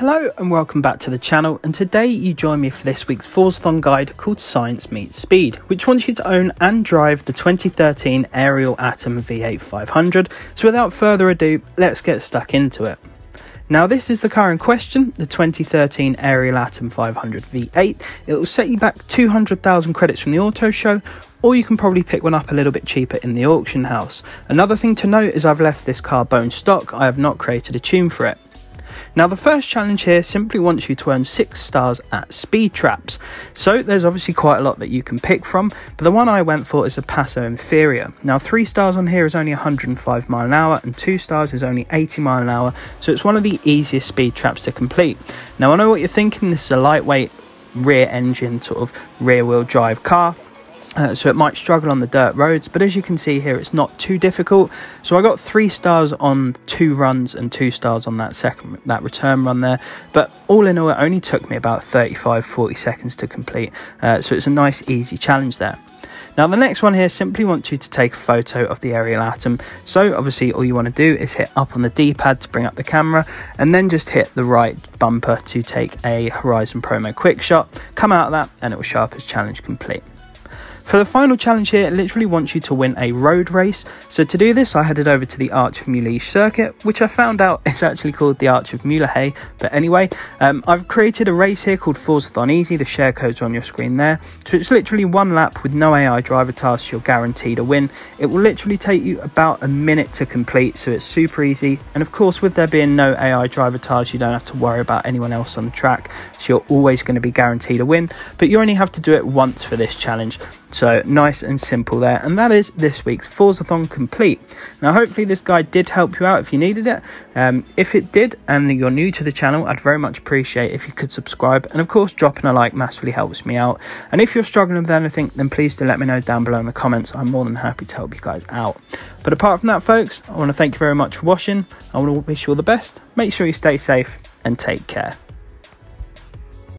Hello and welcome back to the channel and today you join me for this week's Forzathon guide called Science Meets Speed which wants you to own and drive the 2013 Ariel Atom V8 500 so without further ado let's get stuck into it. Now this is the car in question, the 2013 Ariel Atom 500 V8. It will set you back 200,000 credits from the auto show or you can probably pick one up a little bit cheaper in the auction house. Another thing to note is I've left this car bone stock, I have not created a tune for it. Now, the first challenge here simply wants you to earn six stars at speed traps. So, there's obviously quite a lot that you can pick from, but the one I went for is a Paso Inferior. Now, three stars on here is only 105 mile an hour, and two stars is only 80 mile an hour, so it's one of the easiest speed traps to complete. Now, I know what you're thinking, this is a lightweight rear engine sort of rear wheel drive car uh, so it might struggle on the dirt roads, but as you can see here, it's not too difficult. So I got three stars on two runs and two stars on that second that return run there. But all in all, it only took me about 35, 40 seconds to complete. Uh, so it's a nice, easy challenge there. Now the next one here simply wants you to take a photo of the Ariel Atom. So obviously all you want to do is hit up on the D-pad to bring up the camera and then just hit the right bumper to take a Horizon Promo quick shot. Come out of that and it will show up as challenge complete. For the final challenge here, it literally wants you to win a road race. So to do this, I headed over to the Arch of Muliege circuit, which I found out is actually called the Arch of Mulegé. But anyway, um, I've created a race here called Forzathon Easy. The share code's on your screen there. So it's literally one lap with no AI Drivatars. You're guaranteed a win. It will literally take you about a minute to complete, so it's super easy. And of course, with there being no AI Drivatars, you don't have to worry about anyone else on the track. So you're always going to be guaranteed a win. But you only have to do it once for this challenge. So nice and simple there. And that is this week's Forzathon complete. Now hopefully this guide did help you out if you needed it. Um, if it did and you're new to the channel, I'd very much appreciate if you could subscribe. And of course dropping a like massively helps me out. And if you're struggling with anything, then please do let me know down below in the comments. I'm more than happy to help you guys out. But apart from that folks, I want to thank you very much for watching. I want to wish you all the best. Make sure you stay safe and take care.